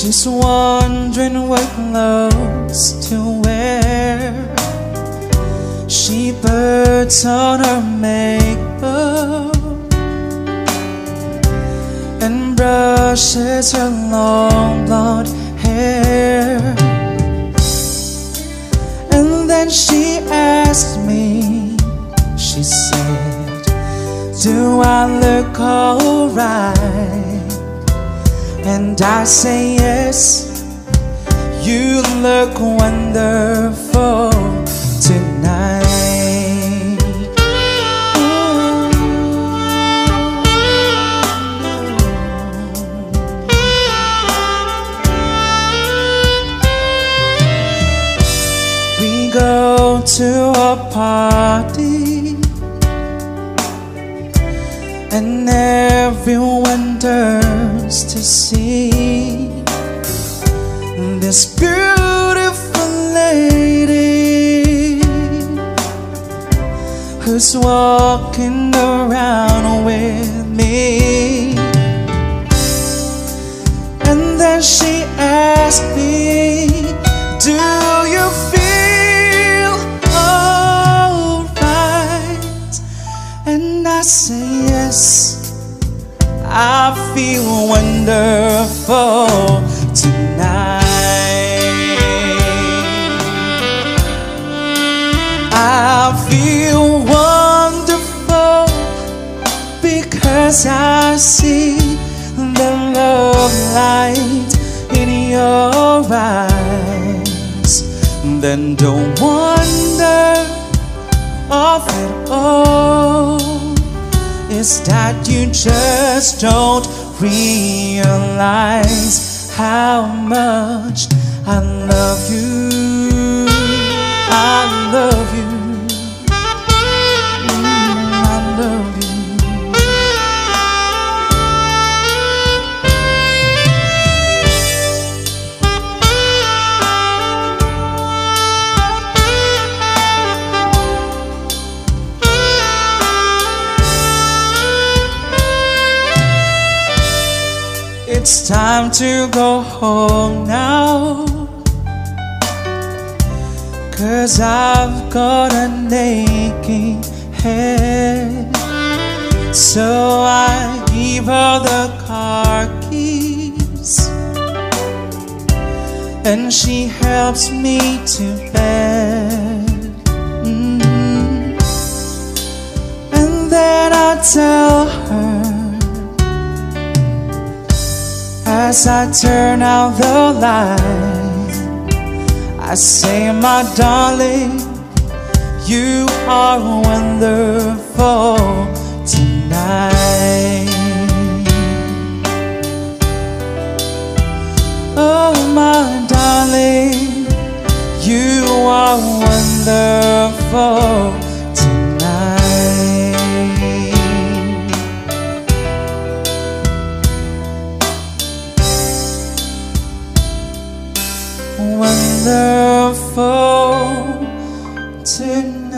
She's wondering what clothes to wear. She puts on her makeup and brushes her long blonde hair. And then she asked me, she said, Do I look alright? And I say yes, you look wonderful tonight. We go to a party and everyone turns to see this beautiful lady who's walking around with me. And then she asked me, Do you feel alright? And I I feel wonderful tonight. I feel wonderful because I see the love light in your eyes. Then don't wonder of it all is that you just don't realize how much I love you. I love you. It's time to go home now. Cause I've got an aching head. So I give her the car keys. And she helps me to bed. Mm. And then I tell her. As I turn out the light, I say, my darling, you are wonderful tonight. Oh, my darling, you are wonderful tonight.